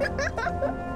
Ha ha ha ha!